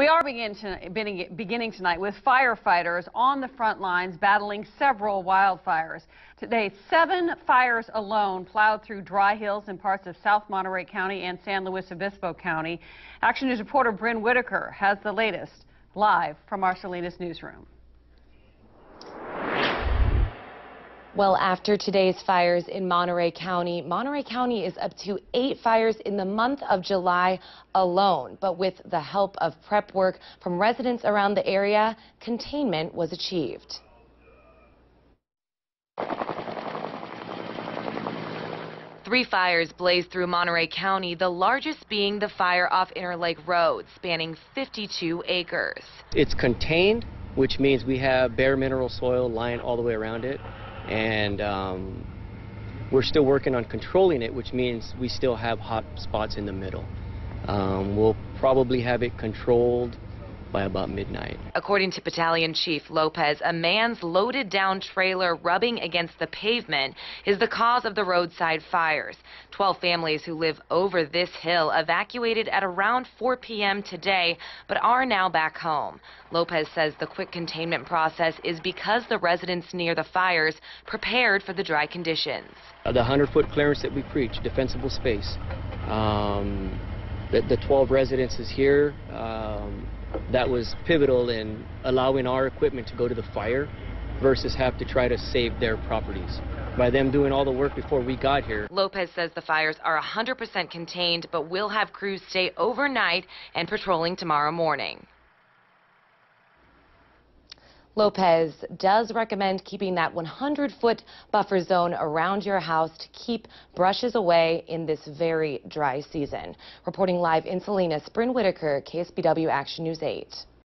We are begin to, beginning, beginning tonight with firefighters on the front lines battling several wildfires. Today, seven fires alone plowed through dry hills in parts of South Monterey County and San Luis Obispo County. Action News reporter Bryn Whitaker has the latest live from our Salinas newsroom. Well, after today's fires in Monterey County, Monterey County is up to eight fires in the month of July alone. But with the help of prep work from residents around the area, containment was achieved. Three fires blazed through Monterey County, the largest being the fire off Interlake Road, spanning 52 acres. It's contained, which means we have bare mineral soil lying all the way around it and um, we're still working on controlling it, which means we still have hot spots in the middle. Um, we'll probably have it controlled by about midnight. According to Battalion Chief Lopez, a man's loaded down trailer rubbing against the pavement is the cause of the roadside fires. Twelve families who live over this hill evacuated at around 4 p.m. today, but are now back home. Lopez says the quick containment process is because the residents near the fires prepared for the dry conditions. Uh, the 100-foot clearance that we preach, defensible space. Um, the, the 12 residences here, um, that was pivotal in allowing our equipment to go to the fire versus have to try to save their properties. By them doing all the work before we got here. Lopez says the fires are 100% contained, but will have crews stay overnight and patrolling tomorrow morning. Lopez does recommend keeping that 100-foot buffer zone around your house to keep brushes away in this very dry season. Reporting live in Salinas, Bryn Whitaker, KSBW Action News 8.